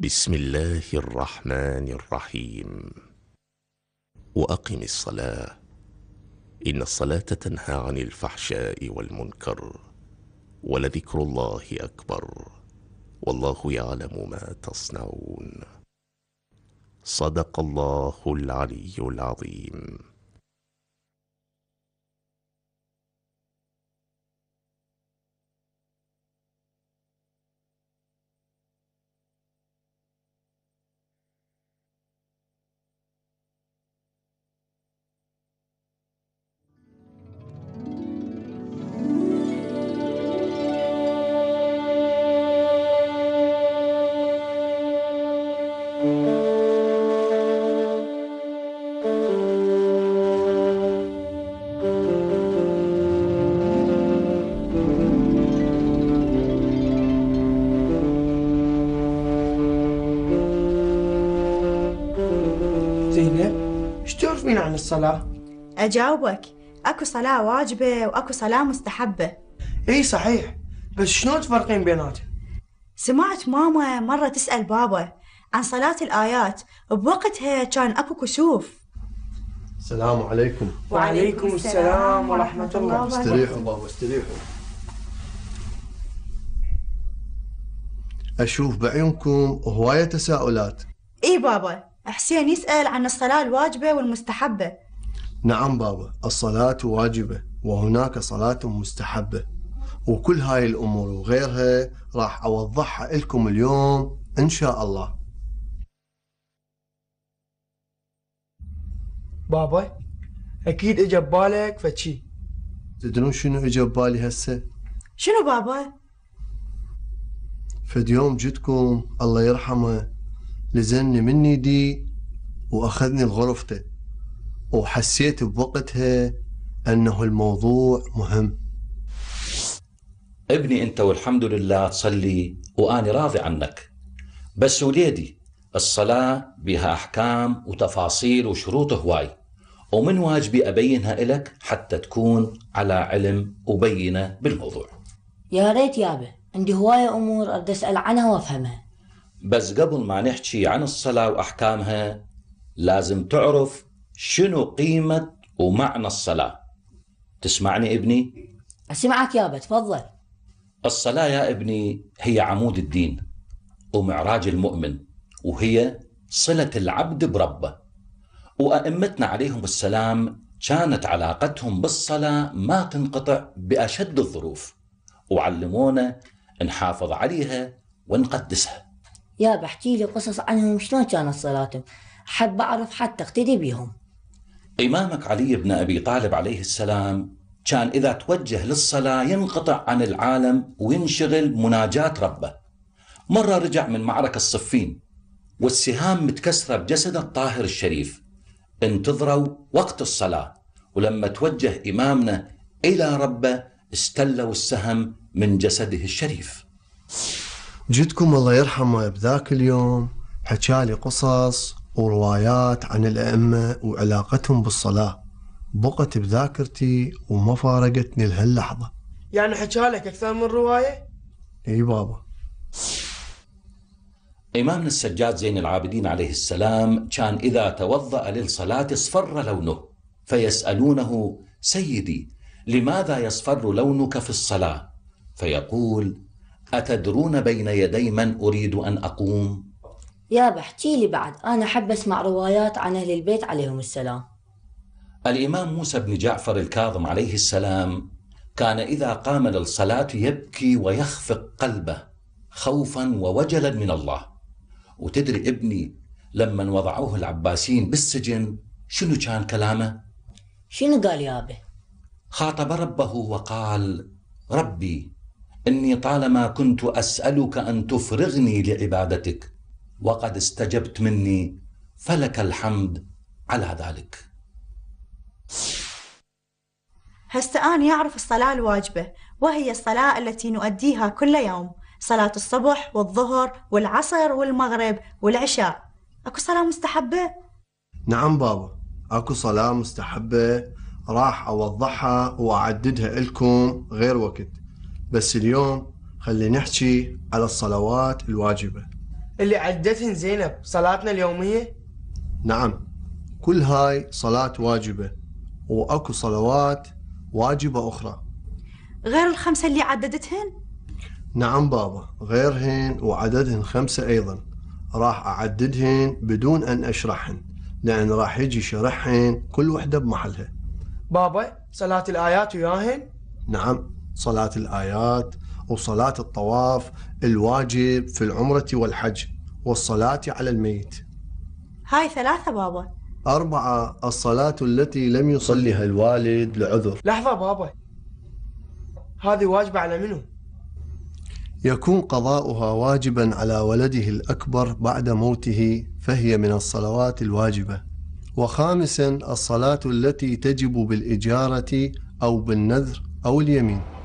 بسم الله الرحمن الرحيم. وأقم الصلاة. إن الصلاة تنهى عن الفحشاء والمنكر ولذكر الله أكبر. والله يعلم ما تصنعون. صدق الله العلي العظيم. تعرفين عن الصلاة؟ أجاوبك. أكو صلاة واجبة وأكو صلاة مستحبة. إي صحيح. بس شلون تفرقين بيناتهم؟ سمعت ماما مرة تسأل بابا عن صلاة الآيات. بوقتها كان أكو كسوف. السلام عليكم. وعليكم السلام ورحمة الله. استريحوا بابا استريحوا. أشوف بعيونكم هواية تساؤلات. إي بابا. حسين يسأل عن الصلاة الواجبة والمستحبة نعم بابا الصلاة واجبة وهناك صلاة مستحبة وكل هاي الأمور وغيرها راح أوضحها لكم اليوم إن شاء الله بابا أكيد اجى ببالك فشي تدرون شنو اجى ببالي هسه؟ شنو بابا؟ فد يوم جدكم الله يرحمه لزني مني دي وأخذني لغرفته وحسيت بوقتها أنه الموضوع مهم. ابني أنت والحمد لله تصلي واني راضي عنك. بس وليدي الصلاة بها أحكام وتفاصيل وشروط هواي. ومن واجبي أبينها لك حتى تكون على علم وبينة بالموضوع. يا ريت يابا عندي هواية أمور أريد أسأل عنها وأفهمها. بس قبل ما نحكي عن الصلاة وأحكامها لازم تعرف شنو قيمة ومعنى الصلاة. تسمعني ابني؟ أسمعك يابا تفضل. الصلاة يا ابني هي عمود الدين ومعراج المؤمن وهي صلة العبد بربه. وأئمتنا عليهم السلام كانت علاقتهم بالصلاة ما تنقطع بأشد الظروف وعلمونا نحافظ عليها ونقدسها. يابا احكي لي قصص عنهم شلون كانت صلاتهم؟ أحب أعرف حتى أقتدي بيهم إمامك علي بن أبي طالب عليه السلام كان إذا توجه للصلاة ينقطع عن العالم وينشغل بمناجاة ربه. مرة رجع من معركة الصفين والسهام متكسرة بجسده الطاهر الشريف. انتظروا وقت الصلاة ولما توجه إمامنا إلى ربه استلوا السهم من جسده الشريف. جدكم الله يرحمه بذاك اليوم. حكالي قصص وروايات عن الأئمة وعلاقتهم بالصلاة. بقت بذاكرتي وما فارقتني لهاللحظة. يعني حكالك أكثر من رواية؟ إي بابا. إمامنا السجاد زين العابدين عليه السلام كان إذا توضأ للصلاة اصفر لونه فيسألونه سيدي لماذا يصفر لونك في الصلاة؟ فيقول أتدرون بين يدي من أريد أن أقوم؟ يابا احكي لي بعد. أنا أحب أسمع روايات عن أهل البيت عليهم السلام. الإمام موسى بن جعفر الكاظم عليه السلام كان إذا قام للصلاة يبكي ويخفق قلبه خوفا ووجلا من الله. وتدري ابني لما وضعوه العباسيين بالسجن شنو كان كلامه؟ شنو قال يابا خاطب ربه وقال ربي إني طالما كنت أسألك أن تفرغني لعبادتك وقد استجبت مني فلك الحمد على ذلك. هسه أنا يعرف الصلاة الواجبة وهي الصلاة التي نؤديها كل يوم صلاة الصبح والظهر والعصر والمغرب والعشاء. أكو صلاة مستحبة؟ نعم بابا أكو صلاة مستحبة راح أوضحها وأعددها لكم غير وقت. بس اليوم خلي نحكي على الصلوات الواجبة. اللي عدتهن زينب صلاتنا اليومية نعم كل هاي صلاة واجبة وأكو صلوات واجبة أخرى. غير الخمسة اللي عددتهن؟ نعم بابا غيرهن وعددهن خمسة أيضا. راح أعددهن بدون أن أشرحهن لأن راح يجي شرحهن كل وحدة بمحلها. بابا صلاة الآيات وياهن؟ نعم. صلاة الآيات وصلاة الطواف الواجب في العمرة والحج والصلاة على الميت. هاي ثلاثة بابا. أربعة الصلاة التي لم يصلها الوالد لعذر. لحظة بابا. هذه واجبة على منو؟ يكون قضاؤها واجبا على ولده الأكبر بعد موته فهي من الصلوات الواجبة. وخامسا الصلاة التي تجب بالإجارة أو بالنذر أو اليمين.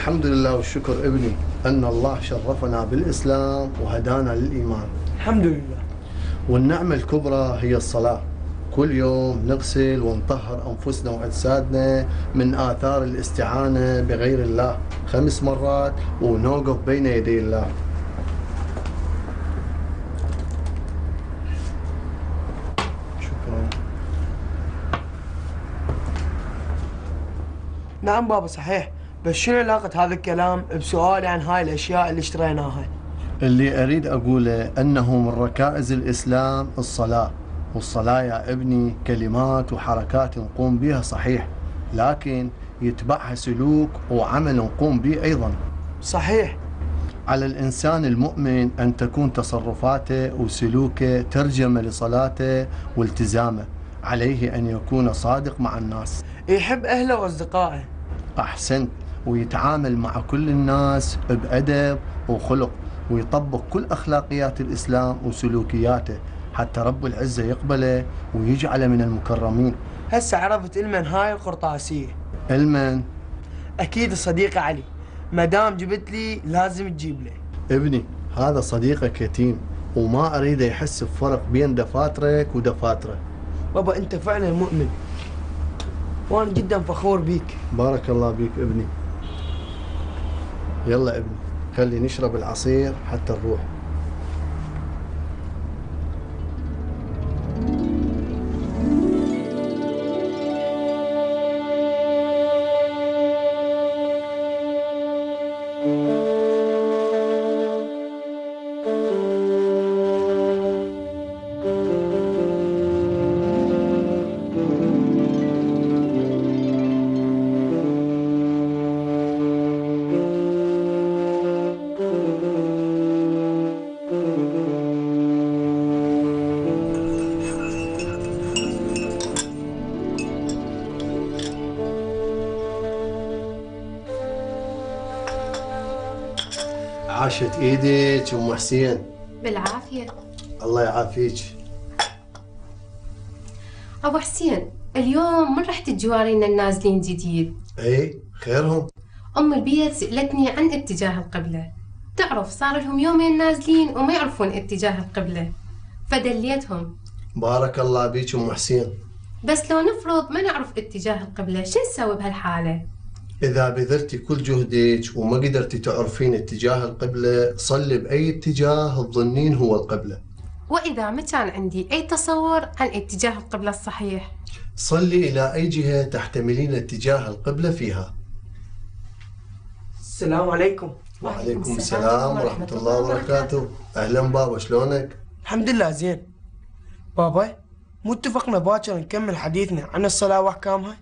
الحمد لله والشكر ابني أن الله شرفنا بالإسلام وهدانا للإيمان. الحمد لله. والنعمة الكبرى هي الصلاة. كل يوم نغسل ونطهر أنفسنا وأجسادنا من آثار الاستعانة بغير الله. خمس مرات ونوقف بين يدي الله. شكرا. نعم بابا صحيح. بس شنو علاقة هذا الكلام بسؤالي عن هاي الأشياء اللي اشتريناها؟ اللي أريد أقوله أنه من ركائز الإسلام الصلاة. والصلاة يا ابني كلمات وحركات نقوم بها صحيح لكن يتبعها سلوك وعمل نقوم به أيضا. صحيح. على الإنسان المؤمن أن تكون تصرفاته وسلوكه ترجمة لصلاته والتزامه عليه أن يكون صادق مع الناس. يحب أهله وأصدقائه. أحسنت. ويتعامل مع كل الناس بأدب وخلق ويطبق كل أخلاقيات الإسلام وسلوكياته حتى رب العزة يقبله ويجعله من المكرمين. هسه عرفت إلمن هاي القرطاسية. علما أكيد الصديق علي. ما دام جبت لي لازم تجيب له ابني هذا صديقك يتيم وما أريد يحس بفرق بين دفاترك ودفاترة. بابا أنت فعلا مؤمن. وأنا جدا فخور بيك. بارك الله بيك ابني. يلا ابني خلي نشرب العصير حتى نروح عاشت إيدك ام حسين. بالعافية. الله يعافيك. أبو حسين اليوم من رحت تجوارينا النازلين جديد؟ إي خيرهم. أم البيت سألتني عن اتجاه القبلة. تعرف صار لهم يومين نازلين وما يعرفون اتجاه القبلة. فدليتهم. بارك الله بيك أم حسين. بس لو نفرض ما نعرف اتجاه القبلة شو نسوي بهالحالة؟ إذا بذلتي كل جهدك وما قدرتي تعرفين اتجاه القبلة صلي بأي اتجاه تظنين هو القبلة. وإذا ما كان عندي أي تصور عن اتجاه القبلة الصحيح؟ صلي إلى أي جهة تحتملين اتجاه القبلة فيها. السلام عليكم. وعليكم السلام ورحمة الله وبركاته. أهلا بابا شلونك؟ الحمد لله زين. بابا مو اتفقنا باكر نكمل حديثنا عن الصلاة وأحكامها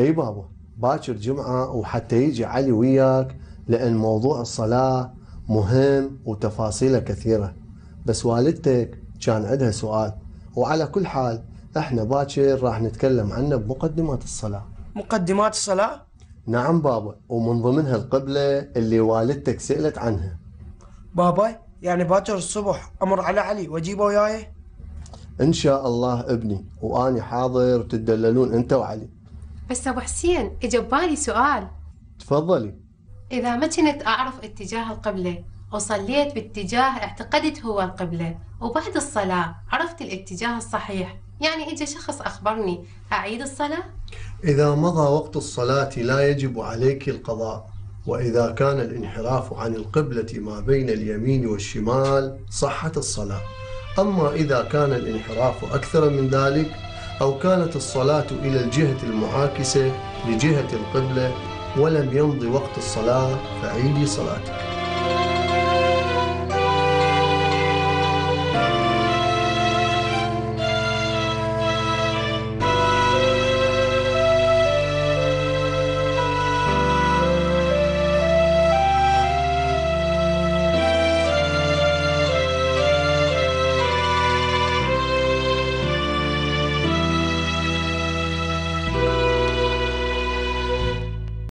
إي بابا. باكر جمعة وحتى يجي علي وياك لأن موضوع الصلاة مهم وتفاصيله كثيرة. بس والدتك كان عندها سؤال. وعلى كل حال إحنا باكر راح نتكلم عنه بمقدمات الصلاة. مقدمات الصلاة؟ نعم بابا. ومن ضمنها القبلة اللي والدتك سألت عنها. بابا يعني باكر الصبح أمر على علي وأجيبه وياي؟ إن شاء الله ابني. وأني حاضر وتدللون أنت وعلي. بس أبو حسين إجا ببالي سؤال. تفضلي. إذا ما كنت أعرف اتجاه القبلة وصليت باتجاه اعتقدت هو القبلة وبعد الصلاة عرفت الاتجاه الصحيح. يعني إجا شخص أخبرني أعيد الصلاة؟ إذا مضى وقت الصلاة لا يجب عليك القضاء وإذا كان الانحراف عن القبلة ما بين اليمين والشمال صحت الصلاة. أما إذا كان الانحراف أكثر من ذلك أو كانت الصلاة إلى الجهة المعاكسة لجهة القبلة ولم يمضي وقت الصلاة فعيدي صلاتك.